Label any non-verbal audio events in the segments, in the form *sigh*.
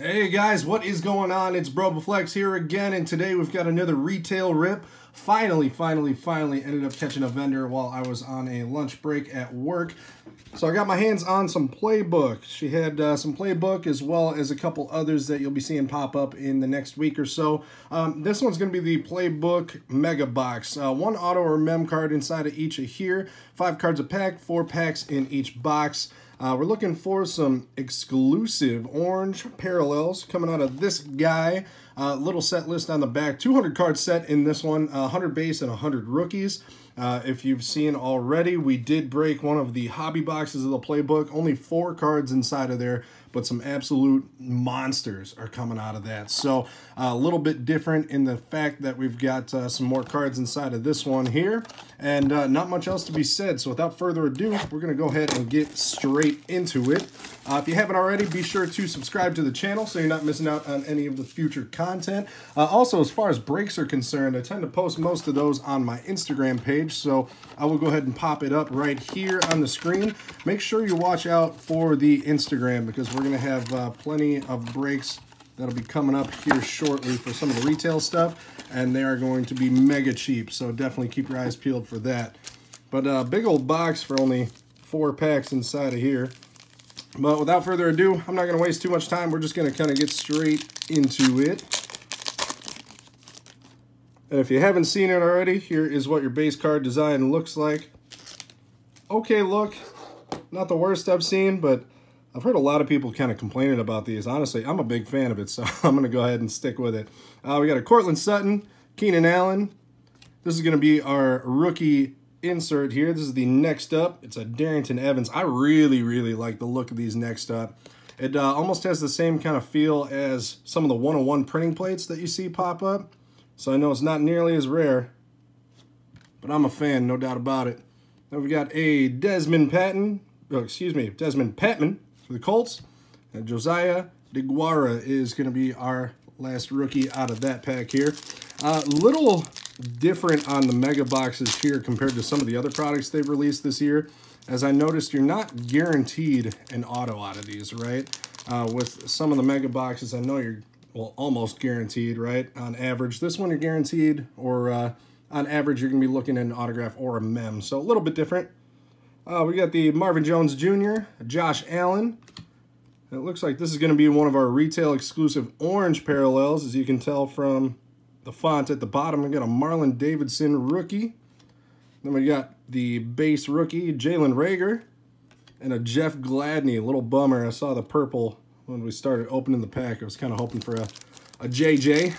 Hey guys, what is going on? It's Brobaflex here again, and today we've got another retail rip. Finally, finally, finally ended up catching a vendor while I was on a lunch break at work. So I got my hands on some Playbook. She had uh, some Playbook as well as a couple others that you'll be seeing pop up in the next week or so. Um, this one's going to be the Playbook Mega Box. Uh, one auto or mem card inside of each of here. Five cards a pack, four packs in each box. Uh, we're looking for some exclusive orange parallels coming out of this guy. Uh, little set list on the back. 200 card set in this one, uh, 100 base and 100 rookies. Uh, if you've seen already, we did break one of the hobby boxes of the playbook. Only four cards inside of there, but some absolute monsters are coming out of that. So uh, a little bit different in the fact that we've got uh, some more cards inside of this one here. And uh, not much else to be said. So without further ado, we're going to go ahead and get straight into it. Uh, if you haven't already, be sure to subscribe to the channel so you're not missing out on any of the future content. Uh, also, as far as breaks are concerned, I tend to post most of those on my Instagram page, so I will go ahead and pop it up right here on the screen. Make sure you watch out for the Instagram because we're going to have uh, plenty of breaks that'll be coming up here shortly for some of the retail stuff, and they are going to be mega cheap, so definitely keep your eyes peeled for that. But a uh, big old box for only four packs inside of here. But without further ado, I'm not going to waste too much time. We're just going to kind of get straight into it. And if you haven't seen it already, here is what your base card design looks like. Okay look, not the worst I've seen, but I've heard a lot of people kind of complaining about these. Honestly, I'm a big fan of it, *laughs* so I'm going to go ahead and stick with it. Uh, we got a Courtland Sutton, Keenan Allen. This is going to be our rookie insert here. This is the next up. It's a Darrynton Evans. I really, really like the look of these next up. It uh, almost has the same kind of feel as some of the 101 printing plates that you see pop up. So I know it's not nearly as rare, but I'm a fan, no doubt about it. Then we've got a Desmond Patton, oh, excuse me, Dezmon Patmon for the Colts. And Josiah Deguara is going to be our last rookie out of that pack here. Uh, little different on the mega boxes here compared to some of the other products they've released this year. As I noticed, you're not guaranteed an auto out of these, right? Uh, with some of the mega boxes, I know you're well almost guaranteed, right? On average, this one you're guaranteed, or uh, on average you're gonna be looking at an autograph or a mem. So a little bit different. Uh, we got the Marvin Jones Jr., Josh Allen. It looks like this is going to be one of our retail exclusive orange parallels, as you can tell from the font at the bottom. We got a Marlon Davidson rookie. Then we got the base rookie, Jalen Reagor, and a Jeff Gladney. A little bummer. I saw the purple when we started opening the pack. I was kind of hoping for a, a JJ.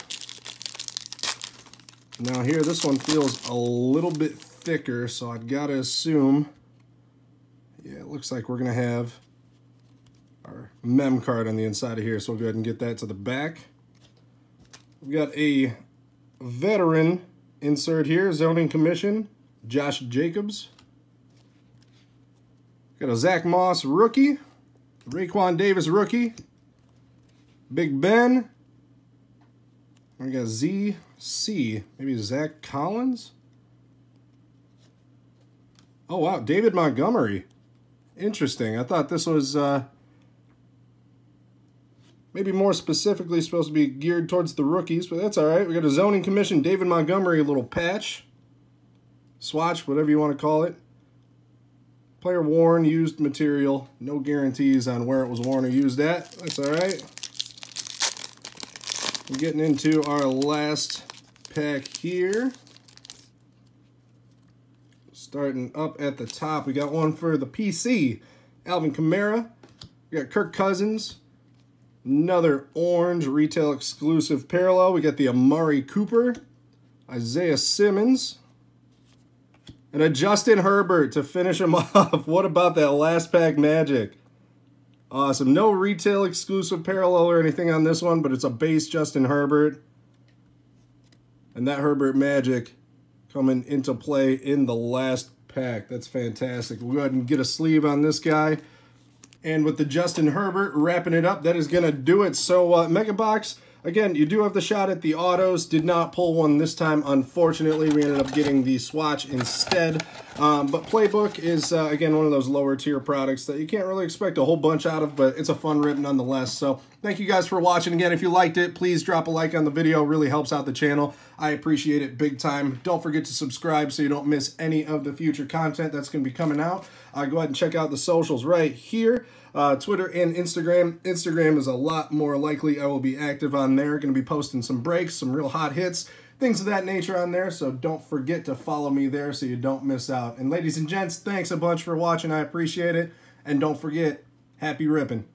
Now here, this one feels a little bit thicker, so I've got to assume, yeah, it looks like we're going to have our mem card on the inside of here. So we'll go ahead and get that to the back. We've got a veteran insert here, zoning commission, Josh Jacobs. Got a Zach Moss rookie, Raekwon Davis rookie, Big Ben. We got ZC, maybe Zach Collins. Oh wow, David Montgomery. Interesting. I thought this was uh, maybe more specifically supposed to be geared towards the rookies, but that's all right. We got a zoning commission, David Montgomery, little patch, swatch, whatever you want to call it. Player worn, used material, no guarantees on where it was worn or used at. That's all right. We're getting into our last pack here. Starting up at the top, we got one for the PC. Alvin Kamara. We got Kirk Cousins, Another orange retail exclusive parallel. We got the Amari Cooper, Isaiah Simmons, and a Justin Herbert to finish him *laughs* off. What about that last pack magic? Awesome. No retail exclusive parallel or anything on this one, but it's a base Justin Herbert. And that Herbert magic coming into play in the last pack. That's fantastic. We'll go ahead and get a sleeve on this guy. And with the Justin Herbert wrapping it up, that is going to do it. So uh, Mega Box, again, you do have the shot at the autos. Did not pull one this time, unfortunately. We ended up getting the swatch instead. Um, but Playbook is, uh, again, one of those lower tier products that you can't really expect a whole bunch out of, but it's a fun rip nonetheless. So thank you guys for watching. Again, if you liked it, please drop a like on the video. It really helps out the channel. I appreciate it big time. Don't forget to subscribe so you don't miss any of the future content that's going to be coming out. Uh, go ahead and check out the socials right here. Uh, Twitter and Instagram. Instagram is a lot more likely I will be active on there. Going to be posting some breaks, some real hot hits, things of that nature on there. So don't forget to follow me there so you don't miss out. And ladies and gents, thanks a bunch for watching. I appreciate it. And don't forget, happy ripping.